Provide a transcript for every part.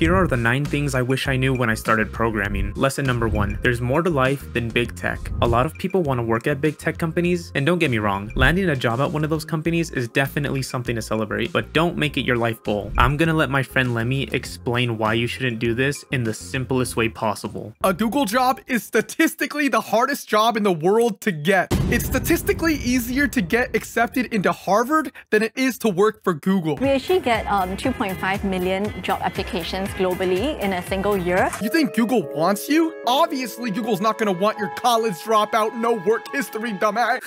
Here are the 9 things I wish I knew when I started programming. Lesson number 1. There's more to life than big tech. A lot of people want to work at big tech companies, and don't get me wrong, landing a job at one of those companies is definitely something to celebrate, but don't make it your life goal. I'm gonna let my friend Lemmy explain why you shouldn't do this in the simplest way possible. A Google job is statistically the hardest job in the world to get. It's statistically easier to get accepted into Harvard than it is to work for Google. We actually get um, 2.5 million job applications globally in a single year. You think Google wants you? Obviously, Google's not going to want your college dropout, no work history dumbass.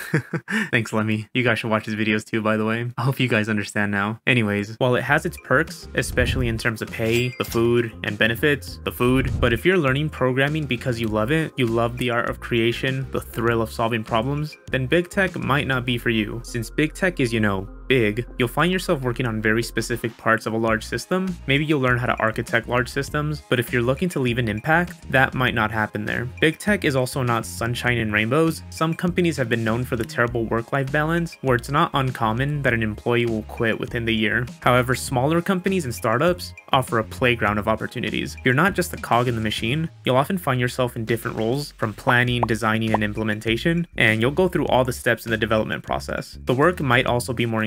Thanks, Lemmy. You guys should watch his videos too, by the way. I hope you guys understand now. Anyways, while it has its perks, especially in terms of pay, the food, and benefits, the food, but if you're learning programming because you love it, you love the art of creation, the thrill of solving problems, then big tech might not be for you. Since big tech is, you know, big, you'll find yourself working on very specific parts of a large system. Maybe you'll learn how to architect large systems, but if you're looking to leave an impact, that might not happen there. Big tech is also not sunshine and rainbows. Some companies have been known for the terrible work-life balance, where it's not uncommon that an employee will quit within the year. However, smaller companies and startups offer a playground of opportunities. You're not just a cog in the machine, you'll often find yourself in different roles, from planning, designing, and implementation, and you'll go through all the steps in the development process. The work might also be more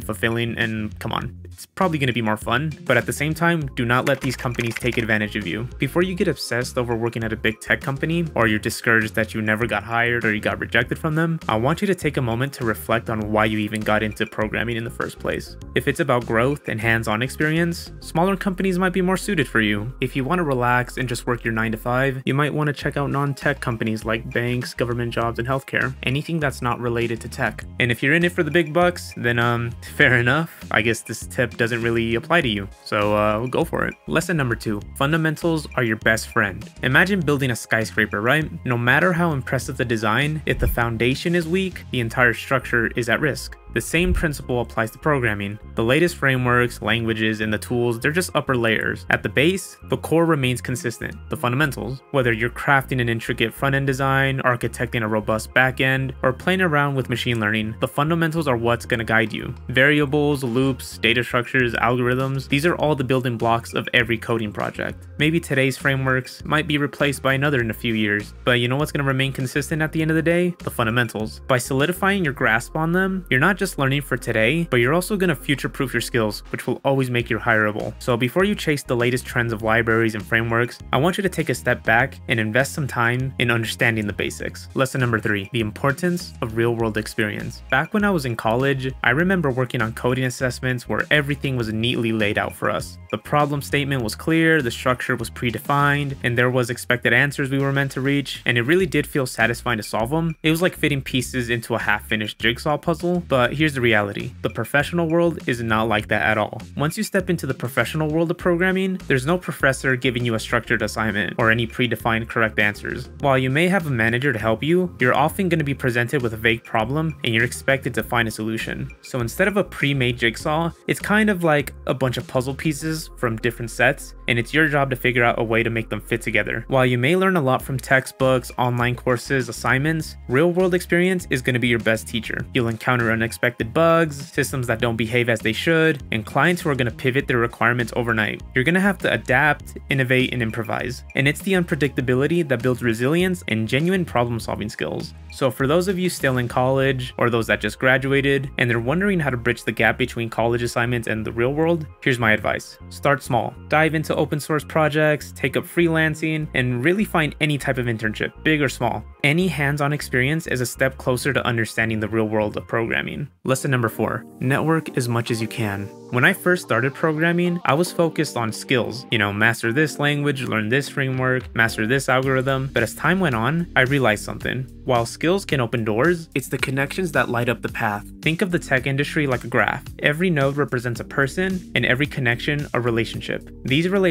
fulfilling, and come on, it's probably going to be more fun, but at the same time, do not let these companies take advantage of you. Before you get obsessed over working at a big tech company, or you're discouraged that you never got hired or you got rejected from them, I want you to take a moment to reflect on why you even got into programming in the first place. If it's about growth and hands-on experience, smaller companies might be more suited for you. If you want to relax and just work your 9 to 5, you might want to check out non-tech companies like banks, government jobs, and healthcare, anything that's not related to tech. And if you're in it for the big bucks, then um, fair enough. I guess this tip doesn't really apply to you, so uh, go for it. Lesson number two, fundamentals are your best friend. Imagine building a skyscraper, right? No matter how impressive the design, if the foundation is weak, the entire structure is at risk. The same principle applies to programming. The latest frameworks, languages, and the tools, they're just upper layers. At the base, the core remains consistent, the fundamentals. Whether you're crafting an intricate front-end design, architecting a robust back-end, or playing around with machine learning, the fundamentals are what's going to guide you. Variables, loops, data structures, algorithms, these are all the building blocks of every coding project. Maybe today's frameworks might be replaced by another in a few years, but you know what's going to remain consistent at the end of the day? The fundamentals. By solidifying your grasp on them, you're not just learning for today, but you're also going to future-proof your skills, which will always make you hireable. So before you chase the latest trends of libraries and frameworks, I want you to take a step back and invest some time in understanding the basics. Lesson number three, the importance of real-world experience. Back when I was in college, I remember working on coding assessments where everything was neatly laid out for us. The problem statement was clear, the structure was predefined, and there was expected answers we were meant to reach, and it really did feel satisfying to solve them. It was like fitting pieces into a half-finished jigsaw puzzle, but here's the reality. The professional world is not like that at all. Once you step into the professional world of programming, there's no professor giving you a structured assignment or any predefined correct answers. While you may have a manager to help you, you're often going to be presented with a vague problem and you're expected to find a solution. So instead of a pre-made jigsaw, it's kind of like a bunch of puzzle pieces from different sets and it's your job to figure out a way to make them fit together. While you may learn a lot from textbooks, online courses, assignments, real world experience is going to be your best teacher. You'll encounter unexpected bugs, systems that don't behave as they should, and clients who are going to pivot their requirements overnight. You're going to have to adapt, innovate, and improvise. And it's the unpredictability that builds resilience and genuine problem solving skills. So for those of you still in college, or those that just graduated, and they're wondering how to bridge the gap between college assignments and the real world, here's my advice. Start small. Dive into open source projects, take up freelancing, and really find any type of internship, big or small. Any hands-on experience is a step closer to understanding the real world of programming. Lesson number four, network as much as you can. When I first started programming, I was focused on skills. You know, master this language, learn this framework, master this algorithm. But as time went on, I realized something. While skills can open doors, it's the connections that light up the path. Think of the tech industry like a graph. Every node represents a person, and every connection a relationship. These relationships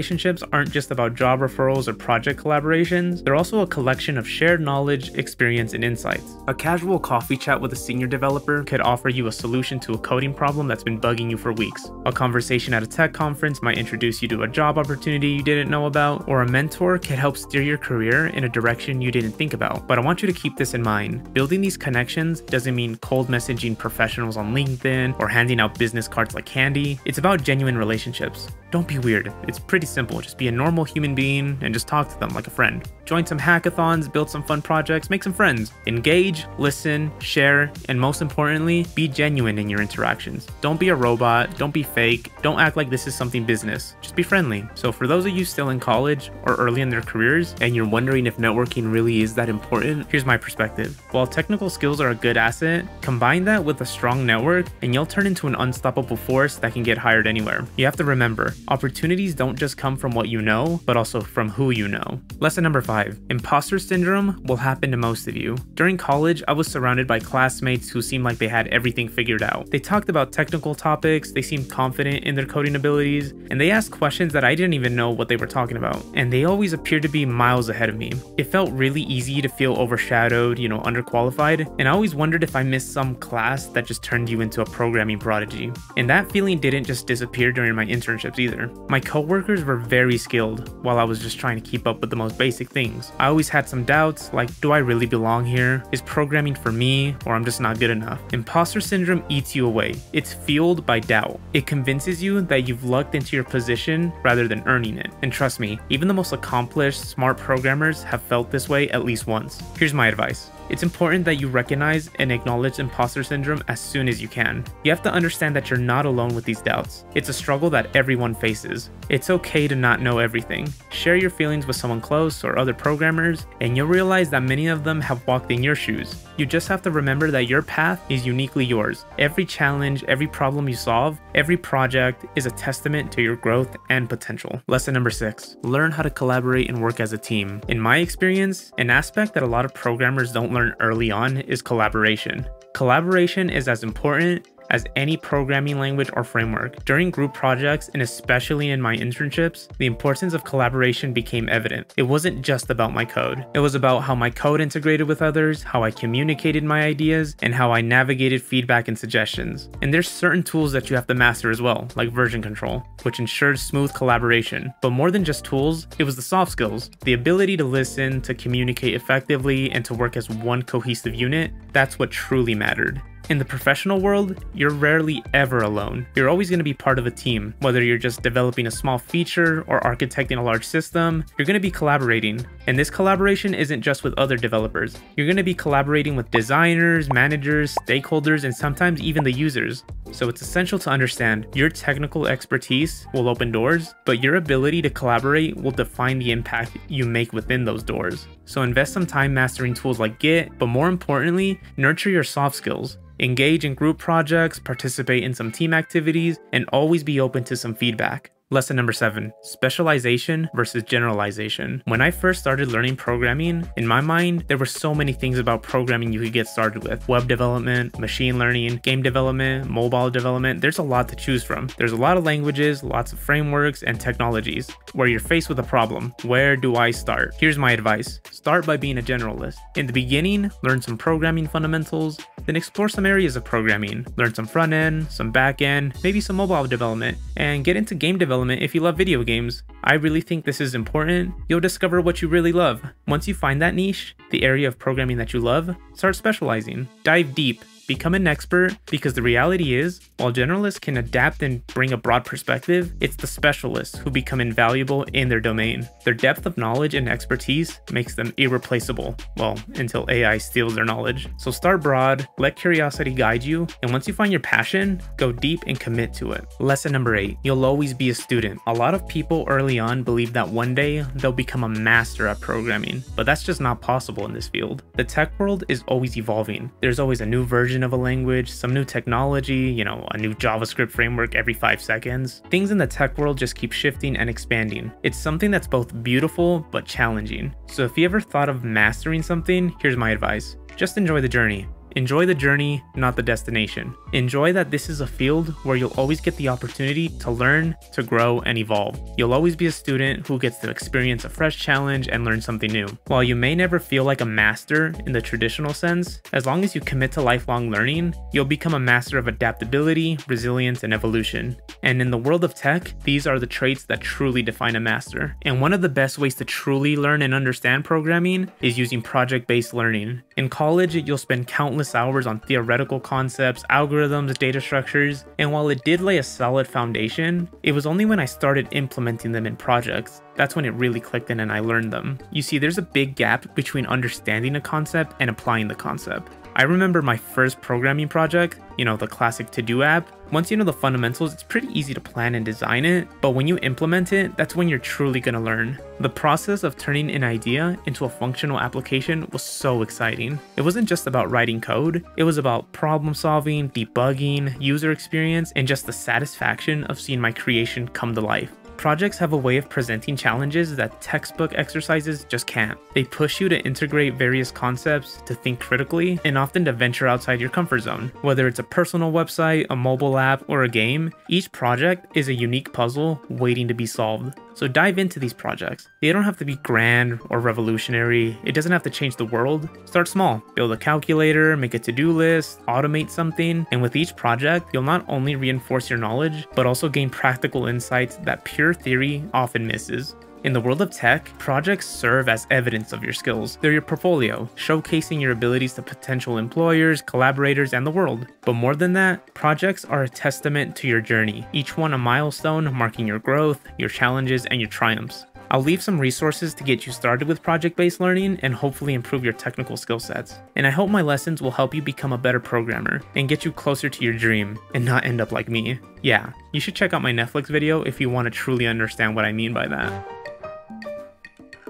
aren't just about job referrals or project collaborations, they're also a collection of shared knowledge, experience, and insights. A casual coffee chat with a senior developer could offer you a solution to a coding problem that's been bugging you for weeks. A conversation at a tech conference might introduce you to a job opportunity you didn't know about, or a mentor could help steer your career in a direction you didn't think about. But I want you to keep this in mind. Building these connections doesn't mean cold messaging professionals on LinkedIn or handing out business cards like candy. It's about genuine relationships. Don't be weird. It's pretty simple. Just be a normal human being and just talk to them like a friend. Join some hackathons, build some fun projects, make some friends. Engage, listen, share, and most importantly, be genuine in your interactions. Don't be a robot, don't be fake, don't act like this is something business. Just be friendly. So for those of you still in college or early in their careers and you're wondering if networking really is that important, here's my perspective. While technical skills are a good asset, combine that with a strong network and you'll turn into an unstoppable force that can get hired anywhere. You have to remember, opportunities don't just come from what you know, but also from who you know. Lesson number five, imposter syndrome will happen to most of you. During college, I was surrounded by classmates who seemed like they had everything figured out. They talked about technical topics, they seemed confident in their coding abilities, and they asked questions that I didn't even know what they were talking about. And they always appeared to be miles ahead of me. It felt really easy to feel overshadowed, you know, underqualified, and I always wondered if I missed some class that just turned you into a programming prodigy. And that feeling didn't just disappear during my internships either. My coworkers were very skilled while I was just trying to keep up with the most basic things. I always had some doubts like, do I really belong here? Is programming for me or I'm just not good enough? Imposter syndrome eats you away. It's fueled by doubt. It convinces you that you've lucked into your position rather than earning it. And trust me, even the most accomplished, smart programmers have felt this way at least once. Here's my advice. It's important that you recognize and acknowledge imposter syndrome as soon as you can. You have to understand that you're not alone with these doubts. It's a struggle that everyone faces. It's okay to not know everything. Share your feelings with someone close or other programmers, and you'll realize that many of them have walked in your shoes. You just have to remember that your path is uniquely yours. Every challenge, every problem you solve, every project is a testament to your growth and potential. Lesson number six learn how to collaborate and work as a team. In my experience, an aspect that a lot of programmers don't early on is collaboration. Collaboration is as important as any programming language or framework. During group projects, and especially in my internships, the importance of collaboration became evident. It wasn't just about my code. It was about how my code integrated with others, how I communicated my ideas, and how I navigated feedback and suggestions. And there's certain tools that you have to master as well, like version control, which ensures smooth collaboration. But more than just tools, it was the soft skills. The ability to listen, to communicate effectively, and to work as one cohesive unit, that's what truly mattered. In the professional world, you're rarely ever alone. You're always going to be part of a team. Whether you're just developing a small feature or architecting a large system, you're going to be collaborating. And this collaboration isn't just with other developers. You're going to be collaborating with designers, managers, stakeholders, and sometimes even the users. So it's essential to understand your technical expertise will open doors, but your ability to collaborate will define the impact you make within those doors. So invest some time mastering tools like Git, but more importantly, nurture your soft skills. Engage in group projects, participate in some team activities, and always be open to some feedback. Lesson number seven, specialization versus generalization. When I first started learning programming, in my mind, there were so many things about programming you could get started with. Web development, machine learning, game development, mobile development, there's a lot to choose from. There's a lot of languages, lots of frameworks, and technologies. Where you're faced with a problem, where do I start? Here's my advice. Start by being a generalist. In the beginning, learn some programming fundamentals, then explore some areas of programming. Learn some front end, some back end, maybe some mobile development, and get into game development development if you love video games. I really think this is important. You'll discover what you really love. Once you find that niche, the area of programming that you love, start specializing. Dive deep become an expert because the reality is, while generalists can adapt and bring a broad perspective, it's the specialists who become invaluable in their domain. Their depth of knowledge and expertise makes them irreplaceable, well, until AI steals their knowledge. So start broad, let curiosity guide you, and once you find your passion, go deep and commit to it. Lesson number eight, you'll always be a student. A lot of people early on believe that one day they'll become a master at programming, but that's just not possible in this field. The tech world is always evolving. There's always a new version version of a language, some new technology, you know, a new JavaScript framework every five seconds. Things in the tech world just keep shifting and expanding. It's something that's both beautiful but challenging. So if you ever thought of mastering something, here's my advice. Just enjoy the journey. Enjoy the journey, not the destination. Enjoy that this is a field where you'll always get the opportunity to learn, to grow, and evolve. You'll always be a student who gets to experience a fresh challenge and learn something new. While you may never feel like a master in the traditional sense, as long as you commit to lifelong learning, you'll become a master of adaptability, resilience, and evolution. And in the world of tech, these are the traits that truly define a master. And one of the best ways to truly learn and understand programming is using project-based learning. In college, you'll spend countless hours on theoretical concepts, algorithms, data structures, and while it did lay a solid foundation, it was only when I started implementing them in projects that's when it really clicked in and I learned them. You see, there's a big gap between understanding a concept and applying the concept. I remember my first programming project, you know, the classic to-do app. Once you know the fundamentals, it's pretty easy to plan and design it, but when you implement it, that's when you're truly gonna learn. The process of turning an idea into a functional application was so exciting. It wasn't just about writing code, it was about problem solving, debugging, user experience, and just the satisfaction of seeing my creation come to life. Projects have a way of presenting challenges that textbook exercises just can't. They push you to integrate various concepts, to think critically, and often to venture outside your comfort zone. Whether it's a personal website, a mobile app, or a game, each project is a unique puzzle waiting to be solved. So dive into these projects. They don't have to be grand or revolutionary. It doesn't have to change the world. Start small. Build a calculator, make a to-do list, automate something, and with each project, you'll not only reinforce your knowledge, but also gain practical insights that pure theory often misses. In the world of tech, projects serve as evidence of your skills. They're your portfolio, showcasing your abilities to potential employers, collaborators, and the world. But more than that, projects are a testament to your journey, each one a milestone marking your growth, your challenges, and your triumphs. I'll leave some resources to get you started with project-based learning and hopefully improve your technical skill sets. And I hope my lessons will help you become a better programmer and get you closer to your dream and not end up like me. Yeah, you should check out my Netflix video if you want to truly understand what I mean by that.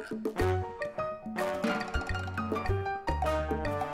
Bye.